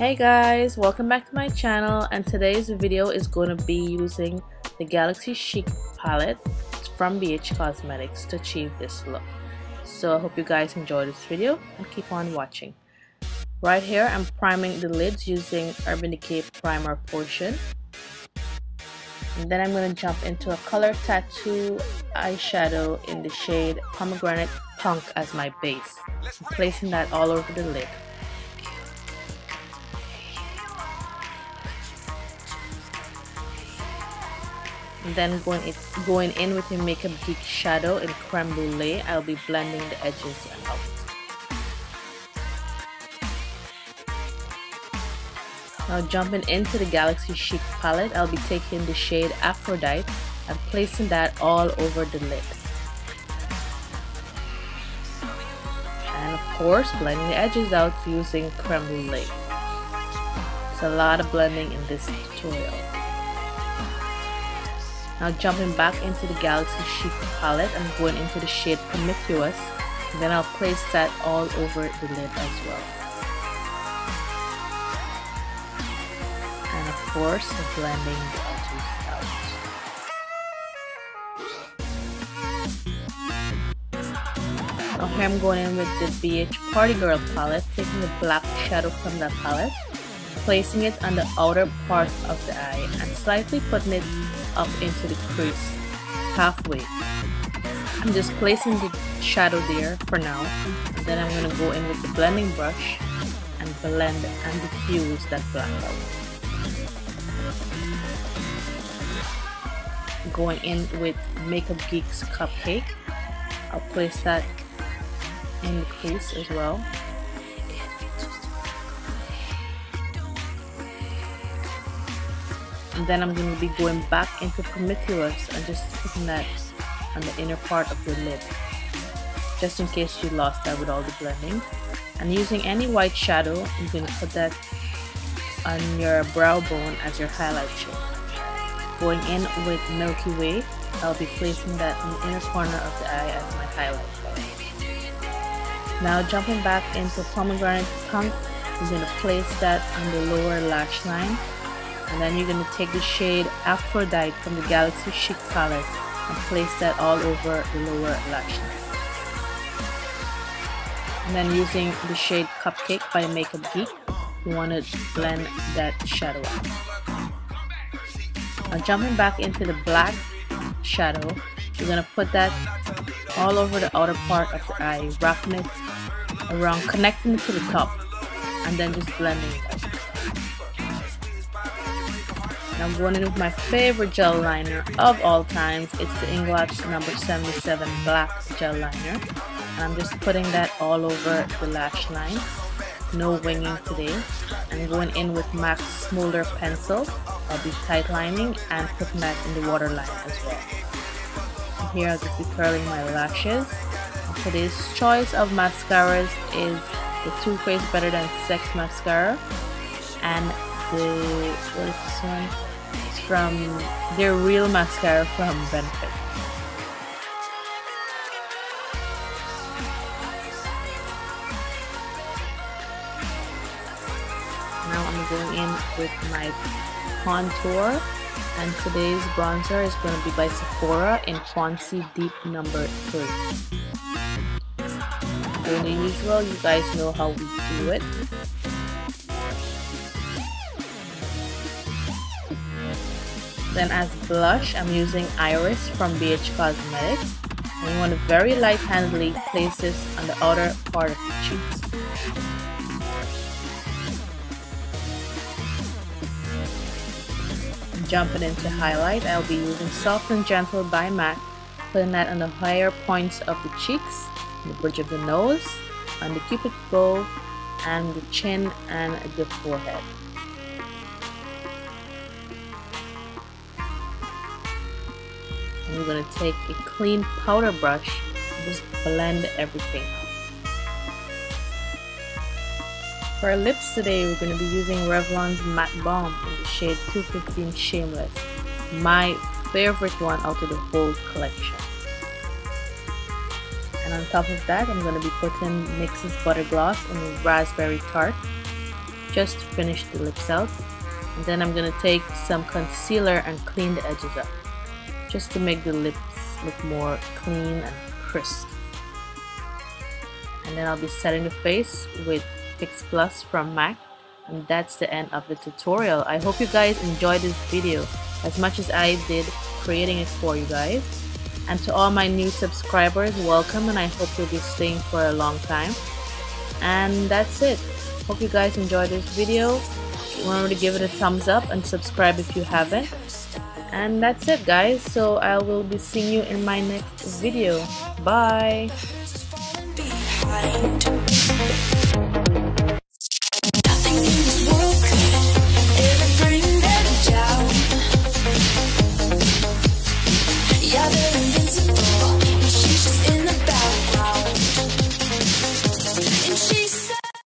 Hey guys, welcome back to my channel and today's video is going to be using the Galaxy Chic palette from BH Cosmetics to achieve this look. So I hope you guys enjoy this video and keep on watching. Right here I'm priming the lids using Urban Decay Primer Potion. And then I'm going to jump into a color tattoo eyeshadow in the shade Pomegranate Punk as my base. I'm placing that all over the lid. And then going in, going in with a Makeup Geek shadow in Creme Brulee, I'll be blending the edges out. Now jumping into the Galaxy Chic palette, I'll be taking the shade Aphrodite and placing that all over the lid. And of course, blending the edges out using Creme Brulee. It's a lot of blending in this tutorial. Now jumping back into the Galaxy Chic palette, I'm going into the shade Promiscuous. Then I'll place that all over the lid as well. And of course, blending the edges out. Now here I'm going in with the BH Party Girl palette, taking the black shadow from that palette, placing it on the outer part of the eye and slightly putting it up into the crease halfway. I'm just placing the shadow there for now and then I'm going to go in with the blending brush and blend and diffuse that black out. Going in with Makeup Geek's Cupcake. I'll place that in the crease as well. And then I'm going to be going back into Promiscuous and just putting that on the inner part of the lid just in case you lost that with all the blending. And using any white shadow you can put that on your brow bone as your highlight shade. Going in with Milky Way I'll be placing that in the inner corner of the eye as my highlight now jumping back into Pomegranate Punk I'm going to place that on the lower lash line and then you're going to take the shade Aphrodite from the Galaxy Chic palette and place that all over the lower lash line. And then using the shade Cupcake by Makeup Geek, you want to blend that shadow out. Now jumping back into the black shadow, you're going to put that all over the outer part of the eye, wrapping it around, connecting it to the top, and then just blending it. I'm going in with my favorite gel liner of all times. It's the Inglot number 77 black gel liner. And I'm just putting that all over the lash line. No winging today. I'm going in with MAC Smolder Pencil. I'll be tight lining and putting that in the waterline as well. And here I'll just be curling my lashes. And today's choice of mascaras is the Too Faced Better Than Sex mascara and the what is this one? It's from They're Real mascara from Benefit. Now I'm going in with my contour and today's bronzer is going to be by Sephora in Foncy Deep number 3. Doing the usual, you guys know how we do it. Then as blush, I'm using Iris from BH Cosmetics. And you want to very light-handedly place this on the outer part of the cheeks. Jumping into highlight, I'll be using Soft and Gentle by MAC, putting that on the higher points of the cheeks, the bridge of the nose, on the cupid bow, and the chin and the forehead. And we're going to take a clean powder brush and just blend everything For our lips today, we're going to be using Revlon's Matte Balm in the shade 215 Shameless, my favorite one out of the whole collection. And on top of that, I'm going to be putting NYX's Butter Gloss in Raspberry Tart. just to finish the lips out and then I'm gonna take some concealer and clean the edges up just to make the lips look more clean and crisp. And then I'll be setting the face with Fix Plus from MAC. And that's the end of the tutorial. I hope you guys enjoyed this video as much as I did creating it for you guys. And to all my new subscribers welcome and I hope you'll be staying for a long time. And that's it. Hope you guys enjoyed this video. Remember to give it a thumbs up and subscribe if you haven't and that's it guys. So I will be seeing you in my next video. Bye